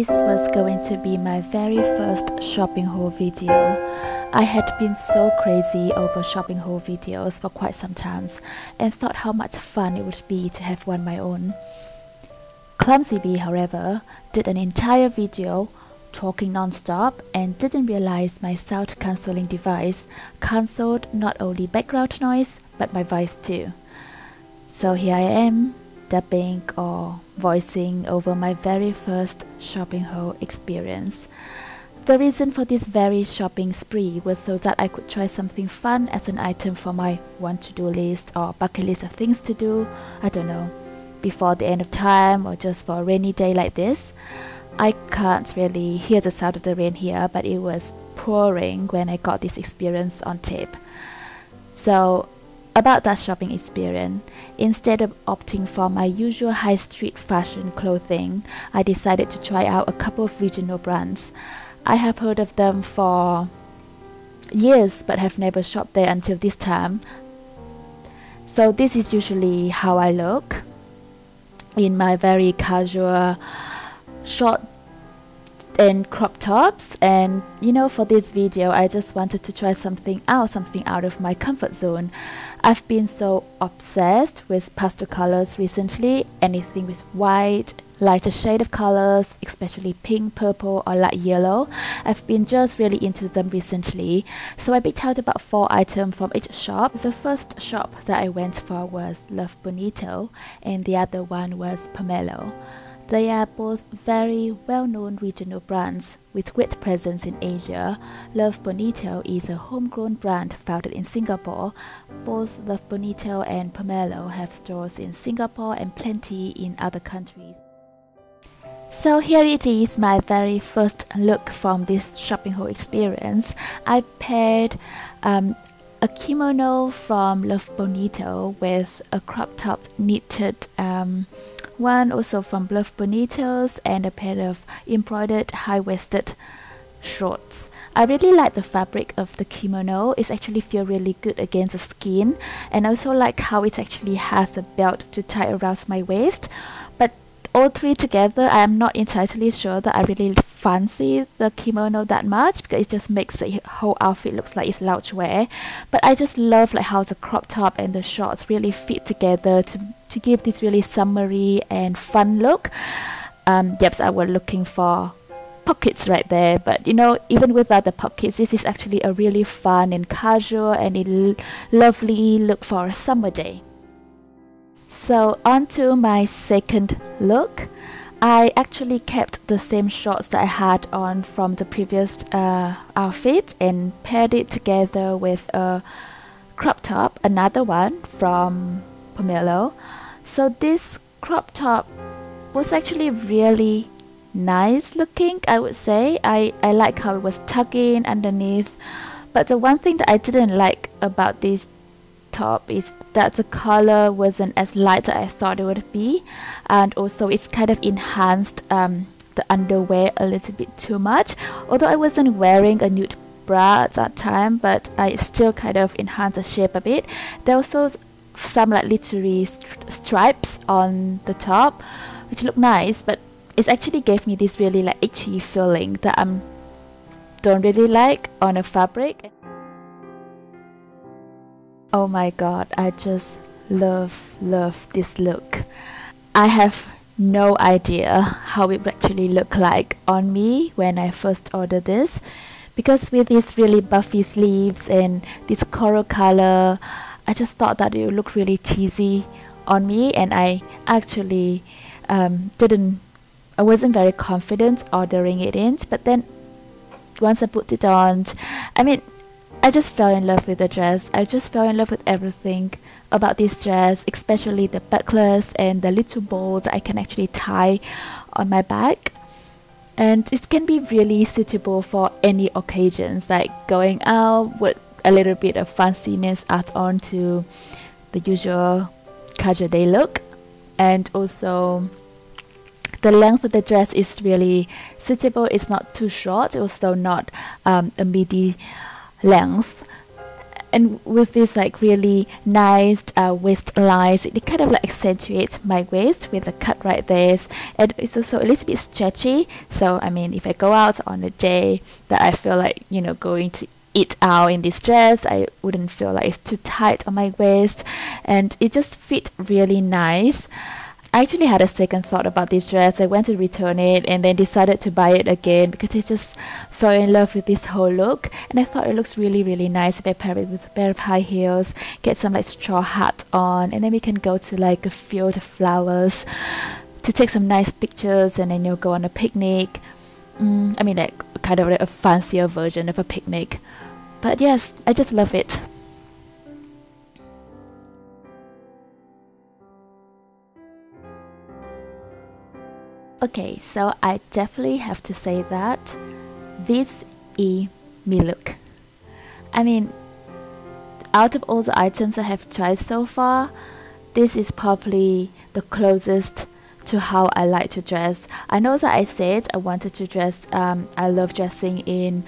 This was going to be my very first shopping haul video. I had been so crazy over shopping haul videos for quite some times and thought how much fun it would be to have one my own. Clumsy Bee, however, did an entire video talking non-stop and didn't realize my sound cancelling device cancelled not only background noise but my voice too. So here I am, dubbing or voicing over my very first shopping haul experience. The reason for this very shopping spree was so that I could try something fun as an item for my want to do list or bucket list of things to do, I don't know, before the end of time or just for a rainy day like this. I can't really hear the sound of the rain here, but it was pouring when I got this experience on tape. So about that shopping experience, instead of opting for my usual high street fashion clothing, I decided to try out a couple of regional brands. I have heard of them for years but have never shopped there until this time. So this is usually how I look in my very casual short and crop tops and you know for this video I just wanted to try something out something out of my comfort zone I've been so obsessed with pastel colors recently. Anything with white lighter shade of colors especially pink purple or light yellow. I've been just really into them recently. So I picked out about four items from each shop. The first shop that I went for was Love Bonito and the other one was Pomelo they are both very well-known regional brands with great presence in Asia. Love Bonito is a homegrown brand founded in Singapore. Both Love Bonito and Pomelo have stores in Singapore and plenty in other countries. So here it is, my very first look from this shopping haul experience. I paired um, a kimono from Love Bonito with a crop top knitted um, one also from Love Bonitos and a pair of embroidered high-waisted shorts. I really like the fabric of the kimono. It actually feel really good against the skin and also like how it actually has a belt to tie around my waist. All three together, I am not entirely sure that I really fancy the kimono that much because it just makes the whole outfit looks like it's loungewear. But I just love like how the crop top and the shorts really fit together to, to give this really summery and fun look. Um, yep, I was looking for pockets right there but you know even without the pockets this is actually a really fun and casual and lovely look for a summer day so on to my second look I actually kept the same shorts that I had on from the previous uh, outfit and paired it together with a crop top, another one from Pomelo. So this crop top was actually really nice looking, I would say. I, I like how it was tucked in underneath. But the one thing that I didn't like about this top is that the color wasn't as light as I thought it would be and also it's kind of enhanced um, the underwear a little bit too much. Although I wasn't wearing a nude bra at that time but I still kind of enhanced the shape a bit. There also some like literary st stripes on the top which look nice but it actually gave me this really like itchy feeling that I don't really like on a fabric Oh my god, I just love, love this look. I have no idea how it would actually look like on me when I first ordered this because with these really buffy sleeves and this coral color I just thought that it would look really cheesy on me and I actually um, didn't I wasn't very confident ordering it in but then once I put it on I mean I just fell in love with the dress. I just fell in love with everything about this dress, especially the buckles and the little bow that I can actually tie on my back. And it can be really suitable for any occasions, like going out with a little bit of fanciness add on to the usual casual day look. And also the length of the dress is really suitable. It's not too short, it's also not um, a midi length and with this like really nice uh, waist lines it kind of like accentuates my waist with a cut right there and it's also a little bit stretchy. So I mean if I go out on a day that I feel like you know going to eat out in this dress I wouldn't feel like it's too tight on my waist and it just fit really nice I actually had a second thought about this dress. I went to return it and then decided to buy it again because I just fell in love with this whole look and I thought it looks really really nice if I pair it with a pair of high heels, get some like straw hat on and then we can go to like a field of flowers to take some nice pictures and then you'll go on a picnic. Mm, I mean like kind of like a fancier version of a picnic. But yes, I just love it. Okay, so I definitely have to say that this is me look. I mean, out of all the items I have tried so far, this is probably the closest to how I like to dress. I know that I said I wanted to dress, um, I love dressing in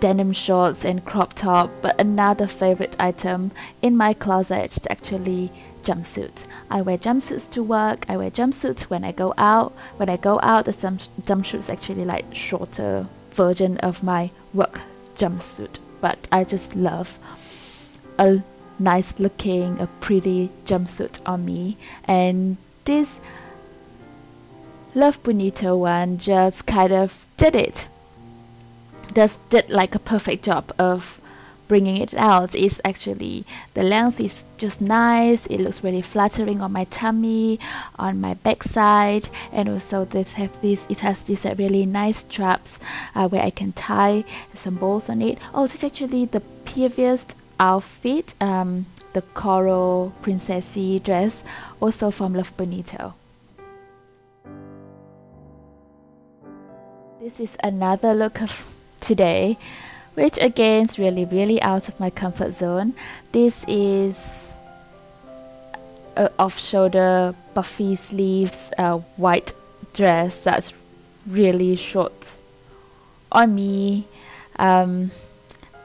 denim shorts and crop top, but another favorite item in my closet is actually jumpsuits. I wear jumpsuits to work, I wear jumpsuits when I go out. When I go out, the jump jumpsuit is actually like shorter version of my work jumpsuit, but I just love a nice looking, a pretty jumpsuit on me. And this Love Bonito one just kind of did it. Just did like a perfect job of bringing it out is actually the length is just nice it looks really flattering on my tummy on my backside and also this have this it has these uh, really nice straps uh, where I can tie some bows on it. Oh this is actually the previous outfit um, the coral princessy dress also from Love Bonito. This is another look of today which again is really really out of my comfort zone. This is a off-shoulder puffy sleeves uh, white dress that's really short on me. Um,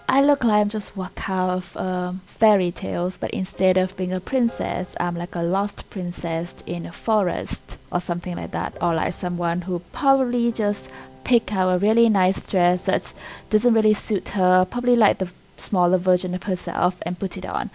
I look like I'm just walk out of um, fairy tales, but instead of being a princess, I'm like a lost princess in a forest or something like that, or like someone who probably just pick out a really nice dress that doesn't really suit her, probably like the smaller version of herself, and put it on.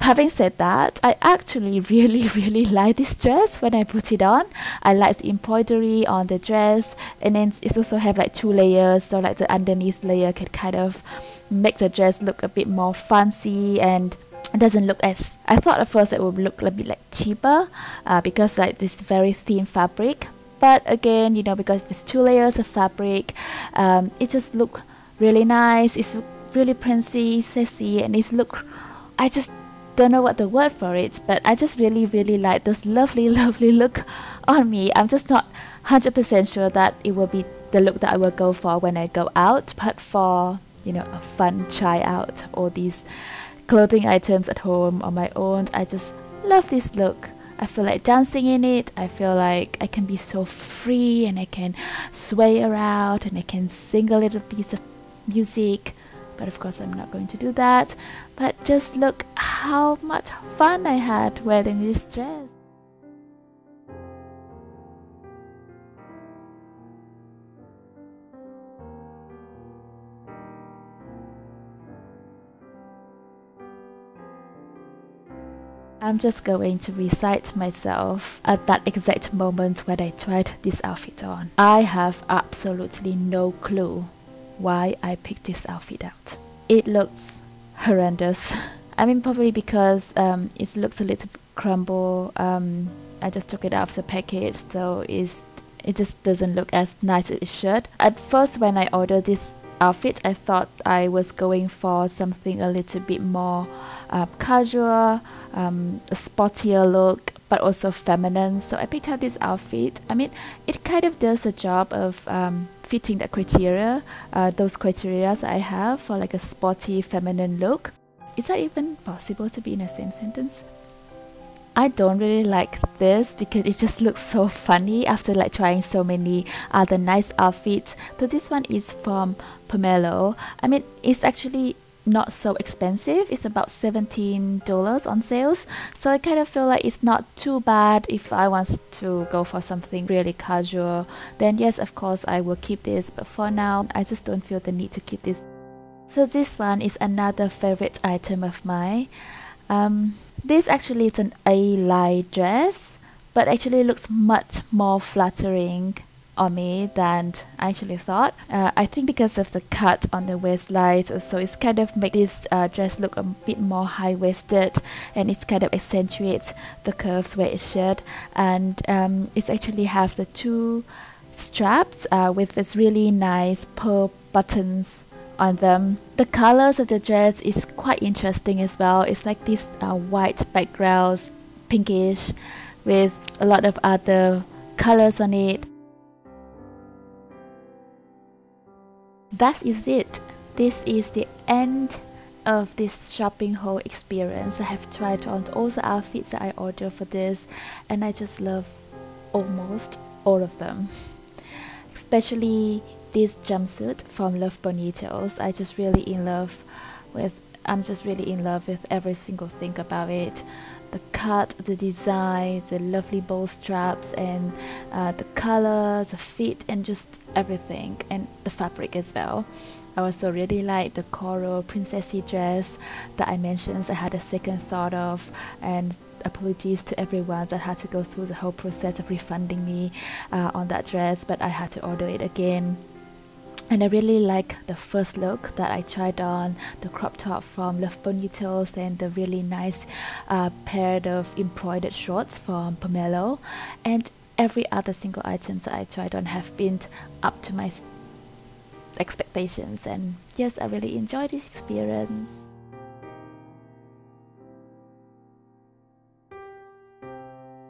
Having said that, I actually really, really like this dress when I put it on. I like the embroidery on the dress, and then it also have like two layers, so like the underneath layer can kind of make the dress look a bit more fancy and it doesn't look as I thought at first it would look a bit like cheaper uh, because like this very thin fabric but again you know because it's two layers of fabric um, it just look really nice it's really princey sassy and it's look I just don't know what the word for it but I just really really like this lovely lovely look on me. I'm just not 100% sure that it will be the look that I will go for when I go out but for you know a fun try out all these clothing items at home on my own I just love this look I feel like dancing in it. I feel like I can be so free and I can sway around and I can sing a little piece of music. But of course, I'm not going to do that. But just look how much fun I had wearing this dress. I'm just going to recite myself at that exact moment when I tried this outfit on. I have absolutely no clue why I picked this outfit out. It looks horrendous. I mean probably because um, it looks a little crumble. Um, I just took it out of the package so it's, it just doesn't look as nice as it should. At first when I ordered this outfit I thought I was going for something a little bit more uh, casual, um, a sportier look, but also feminine. So I picked out this outfit. I mean, it kind of does the job of um, fitting the criteria, uh, those criteria I have for like a sporty, feminine look. Is that even possible to be in the same sentence? I don't really like this because it just looks so funny after like trying so many other nice outfits. So this one is from Pomelo. I mean, it's actually not so expensive. It's about $17 on sales. So I kind of feel like it's not too bad if I want to go for something really casual. Then yes, of course, I will keep this. But for now, I just don't feel the need to keep this. So this one is another favorite item of mine. Um, this actually is an A-line dress, but actually looks much more flattering on me than I actually thought. Uh, I think because of the cut on the waistline, so it's kind of make this uh, dress look a bit more high-waisted, and it's kind of accentuates the curves where it should. And um, it's actually have the two straps uh, with this really nice pearl buttons on them. The colors of the dress is quite interesting as well. It's like this uh, white backgrounds, pinkish, with a lot of other colors on it. That is it. This is the end of this shopping haul experience. I have tried on all the outfits that I ordered for this and I just love almost all of them. Especially this jumpsuit from Love Bonito's. I just really in love with I'm just really in love with every single thing about it the cut, the design, the lovely bow straps, and uh, the color, the fit, and just everything, and the fabric as well. I also really like the coral princessy dress that I mentioned. I had a second thought of, and apologies to everyone that had to go through the whole process of refunding me uh, on that dress, but I had to order it again and I really like the first look that I tried on the crop top from Love Bonito's and the really nice uh, pair of embroidered shorts from Pomelo. And every other single items that I tried on have been up to my expectations. And yes I really enjoyed this experience